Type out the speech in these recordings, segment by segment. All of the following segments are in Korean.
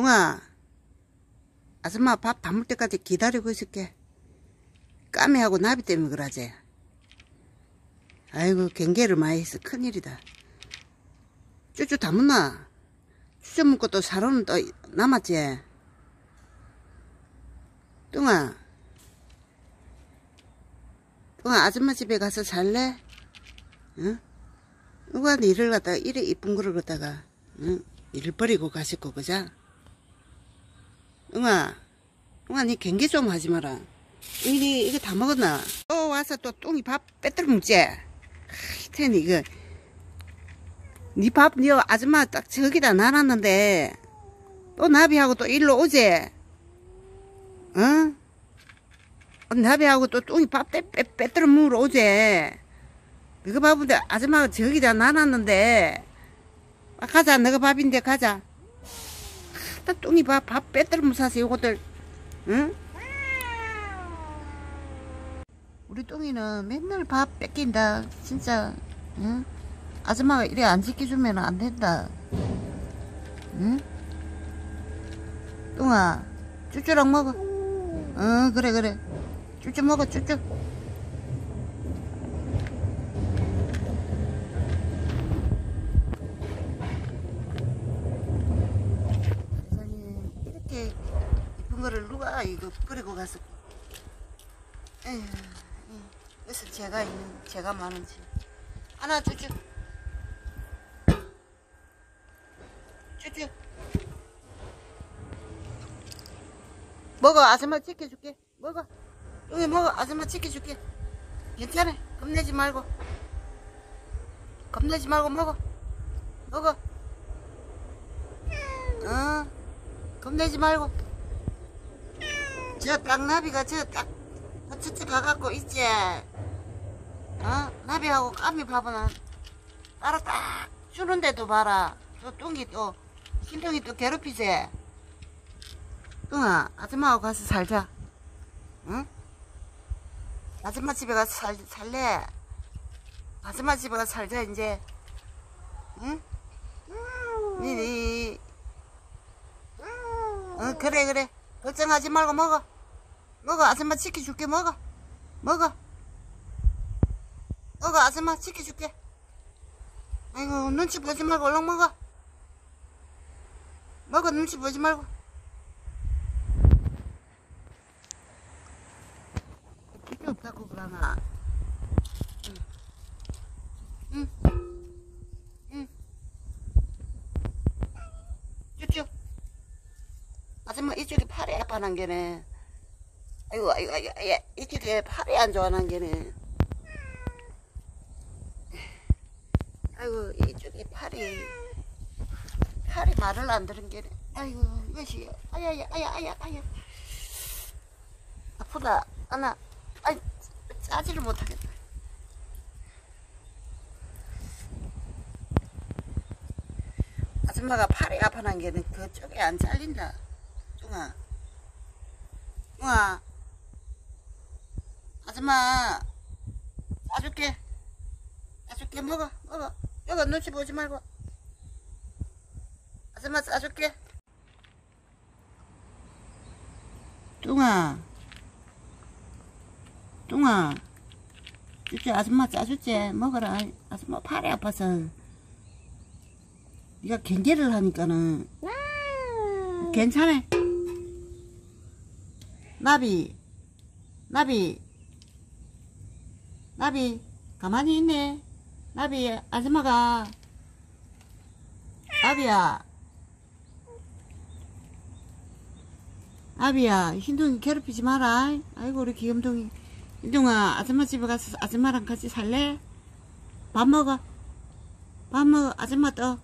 뚱아 아줌마 밥밥 먹을 때까지 기다리고 있을게 까매하고 나비 때문에 그러지 아이고 경계를 많이 해서 큰일이다 쭈쭈 다 묻나 쭈쭈 먹고 또 사료는 또 남았지 뚱아 뚱아 아줌마 집에 가서 살래? 응? 누가 일을 갖다가 이래 이쁜 거를 갖다가 응? 일을 버리고 가셨고 그자? 응아 응아 니 경계 좀 하지 마라 이게 이거 다 먹었나? 또 와서 또 똥이 밥 빼들어 먹지? 하여튼 이거 니 밥, 니 아줌마 딱 저기다 놔놨는데 또 나비하고 또 일로 오지? 어? 나비하고 또 똥이 밥 빼, 빼, 빼들어 먹으러 오지? 너가 밥인데 아줌마가 저기다 놔놨는데 아, 가자 너가 밥인데 가자 나 똥이 밥, 밥 빼들어 사서 요것들. 응? 우리 똥이는 맨날 밥 뺏긴다. 진짜. 응? 아줌마가 이래 안 지켜주면 안 된다. 응? 똥아 쭈쭈랑 먹어. 어 그래 그래. 쭈쭈 먹어 쭈쭈 세상에 이렇게 이쁜 거를 누가 이거 버리고 가서 에휴 그래서 제가 있는 제가 많은지 하나 쭈쭈 쭈쭈 먹어 아줌마 지켜줄게. 먹어. 여기 먹어 아줌마 지켜줄게. 괜찮아. 겁내지 말고. 겁내지 말고 먹어. 먹어. 어? 겁내지 말고 저 땅나비가 저딱 저쪽 가갖고 있지. 어? 나비하고 까미 밥은 따로 딱 주는데도 봐라. 저 뚱이 또 흰뚱이 또 괴롭히지. 뚱아 아줌마하고 가서 살자. 응? 아줌마 집에 가서 살, 살래. 아줌마 집에 가서 살자 이제. 응? 니, 니. 어, 그래 그래 걱정하지 말고 먹어. 먹어 아줌마 지켜줄게 먹어. 먹어. 먹어 아줌마 지켜줄게. 아이고 눈치 보지 말고 얼른 먹어. 먹어 눈치 보지 말고. 필요 없다고 그러나 아줌마 이쪽에 팔이 아파난 게네. 아이고 아이고 아이고 이쪽에 팔이 안 좋아하는 게네. 아이고 이쪽에 팔이 팔이 말을 안 들은 게네. 아이고 이것이 아야야 아야 아야 아야. 아프다. 하나 아이 짜지를 못하겠다. 아줌마가 팔이 아파난 게는 그쪽에 안 잘린다 뚱아 뚱아 아줌마 싸줄게. 싸줄게. 먹어 먹어. 먹어 눈치 보지 말고. 아줌마 싸줄게. 뚱아. 뚱아. 쭈쭈 아줌마 짜줄게. 먹어라. 아줌마 팔이 아파서. 네가 경계를 하니까는. 괜찮아 나비 나비 나비 가만히 있네. 나비 아줌마가. 나비야. 나비야 흰둥이 괴롭히지 마라. 아이고 우리 귀염둥이. 흰둥아 아줌마 집에 가서 아줌마랑 같이 살래? 밥 먹어. 밥 먹어. 아줌마 또.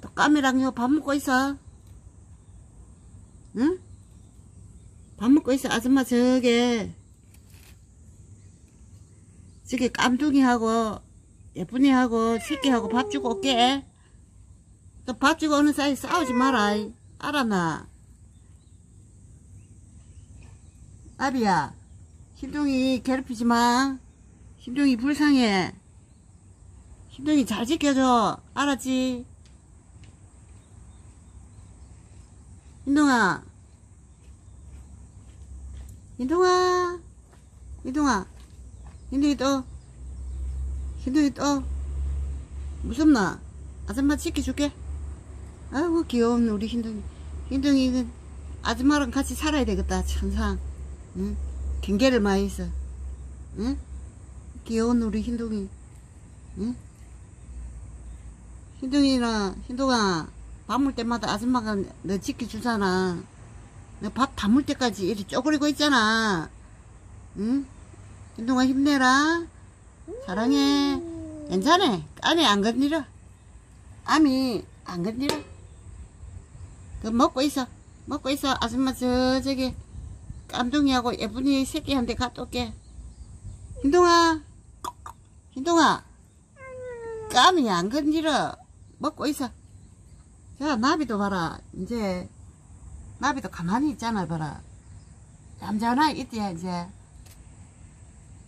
또 까미랑 요. 밥 먹고 있어. 응? 밥 먹고 있어. 아줌마 저게 저기 깜둥이하고 예쁜이하고 새끼하고 밥 주고 올게. 또밥 주고 오는 사이 싸우지 마라. 알았나 아비야 흰둥이 괴롭히지 마. 흰둥이 불쌍해. 흰둥이 잘 지켜줘. 알았지? 인동아. 인동아. 인동아. 인동이 또. 인동이 또. 무섭나? 아줌마 지켜줄게. 아이고, 귀여운 우리 흰둥이. 흰둥이, 그 아줌마랑 같이 살아야 되겠다, 천상. 응? 경계를 많이 했어. 응? 귀여운 우리 흰둥이. 응? 흰둥이나, 흰둥아, 밥 먹을 때마다 아줌마가 너 지켜주잖아. 너밥다 먹을 때까지 이렇게 쪼그리고 있잖아. 응? 흰둥아 힘내라. 사랑해. 괜찮아. 까미 안 건드려. 암이 안 건드려. 그 먹고 있어. 먹고 있어. 아줌마 저 저기 깜둥이하고 예쁜이 새끼한테 갔다 올게. 흰동아. 흰동아. 까미 안 건드려. 먹고 있어. 자 나비도 봐라. 이제 나비도 가만히 있잖아 봐라. 얌전하 있디야 이제.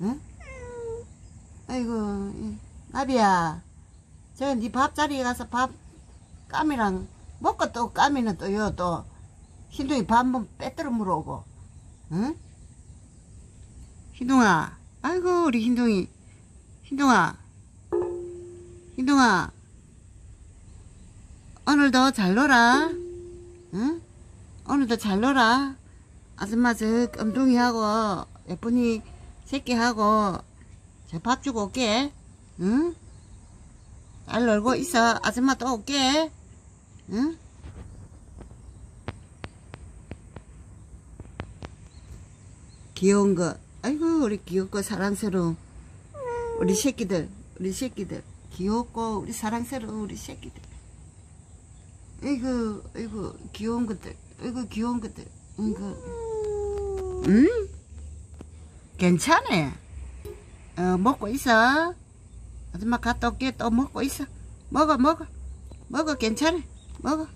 응? 아이고 이, 나비야. 저니 밥자리에 가서 밥 까미랑 먹고 또 까미는 또요 또 흰둥이 밥 한번 빼들어 물어오고 응? 흰둥아 아이고 우리 흰둥이 흰둥아 흰둥아 오늘도 잘 놀아 응? 오늘도 잘 놀아. 아줌마 저 깜둥이하고 예쁜이 새끼하고 저 밥 주고 올게. 응? 잘 놀고 있어. 아줌마 또 올게. 응? 귀여운 거. 아이고 우리 귀엽고 사랑스러운 우리 새끼들 우리 새끼들. 귀엽고 우리 사랑스러운 우리 새끼들. 아이고 아이고 귀여운 것들. 아 이고 귀여운 것들. 아이고 응? 괜찮아. 어 먹고 있어. 아줌마 갔다 올게. 또 먹고 있어. 먹어 먹어. 먹어 괜찮아. 먹어